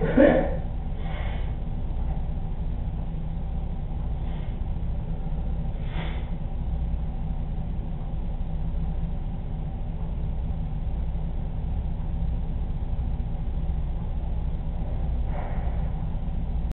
Yeah.